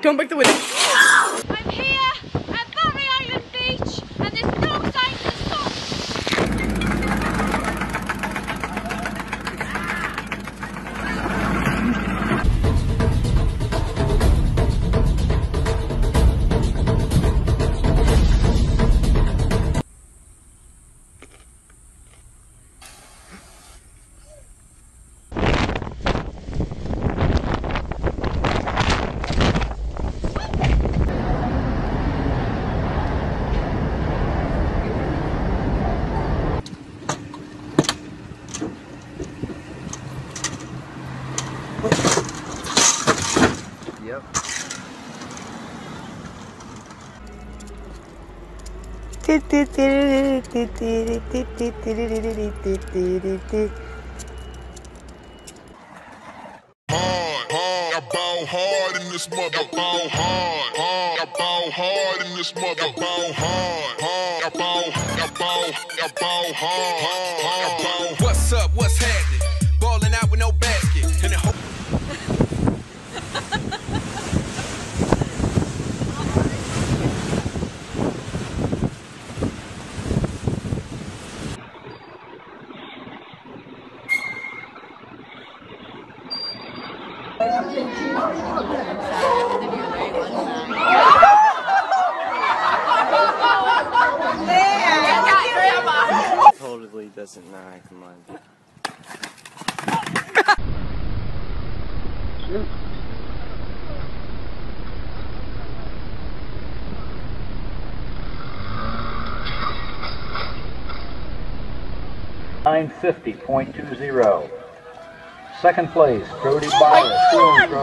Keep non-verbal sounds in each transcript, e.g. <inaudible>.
Don't break the window. Yep. hard, hard. I ball hard in this mother. I ball hard, hard. I ball hard in this mother. I ball hard, hard. I ball, I ball, I ball hard, hard, hard. I ball. What's up? What's doesn't know. Come on. Nine fifty point two zero. Second place, Brody Byer. Oh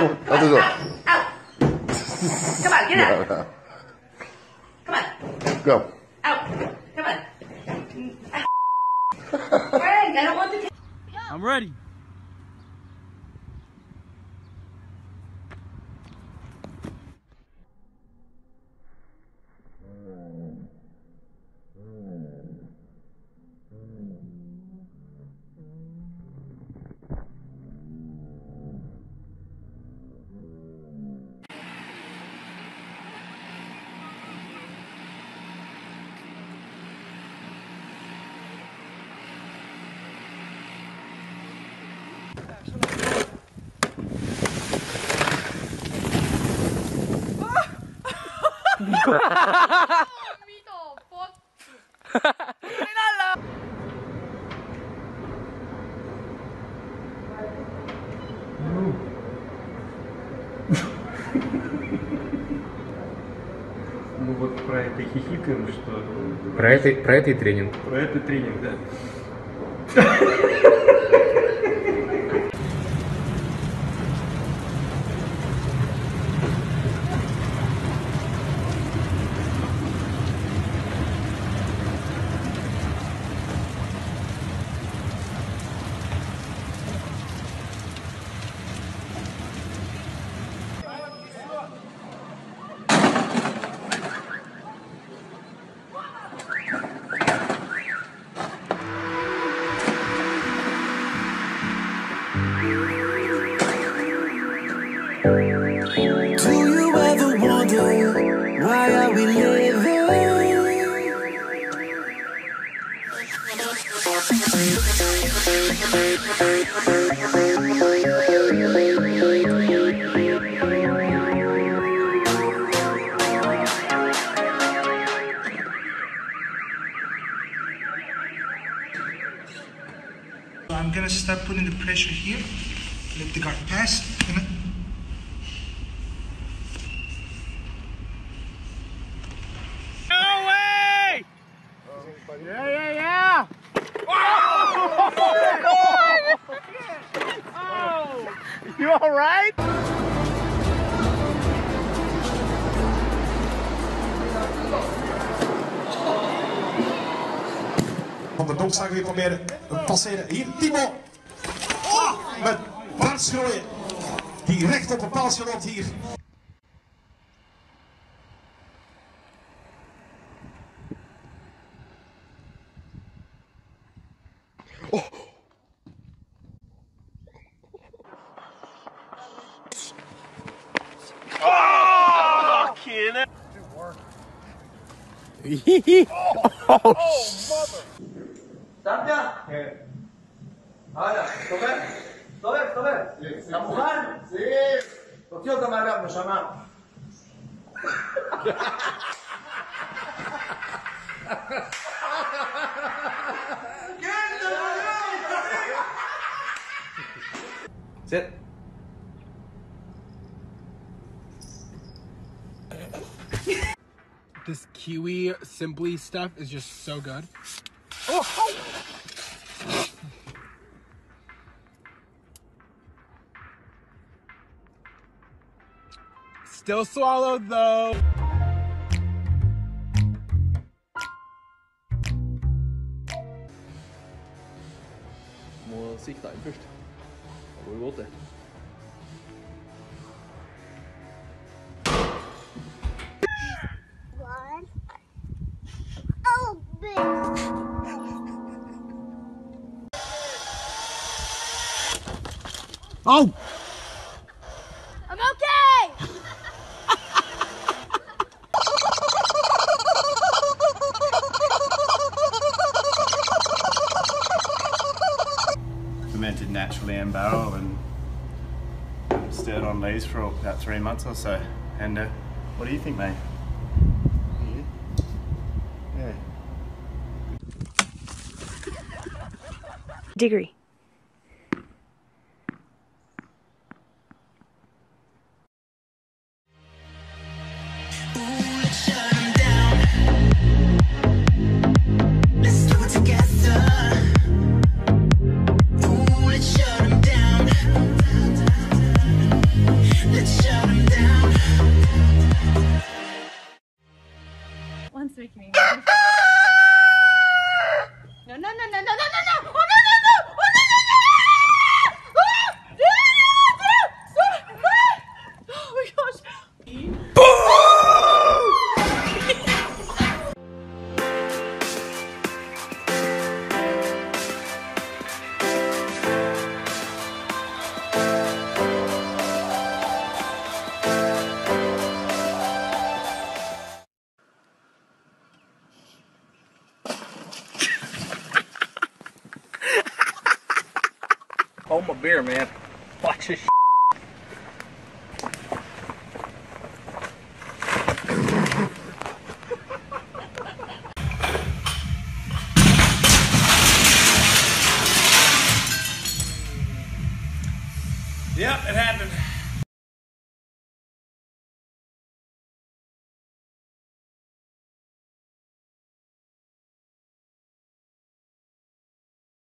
it. Come on, get out. Come on, Go. out. Come on. <laughs> Frank, I don't want the. I'm ready. Ну, มีโตโป๊ะไม่นั่นเลย Мы вот про это хихикаем, что... Про это, про это и тренинг. Про это тренинг, да. I'm gonna start putting the pressure here. Let the guard pass. Van der Donk zagen weer proberen te passeren. Hier, Timo. Oh, met Bart Schrooien. Die recht op een paaltje loopt hier. Oh, kidding. <laughs> oh, Sandra? Ahora, Robert, Robert, Robert. ¿Está mojado? Sí. Lo quiero tomar rápido, llama. Sit. This kiwi simply stuff is just so good. Still swallowed though. Må sikte inn først. Det går jo godt, det. Oh, Oh! I'm okay! fermented naturally in barrel and stirred on lees for about three months or so. And uh, what do you think, mate? Yeah. Diggory. Let's beer, man. Watch this.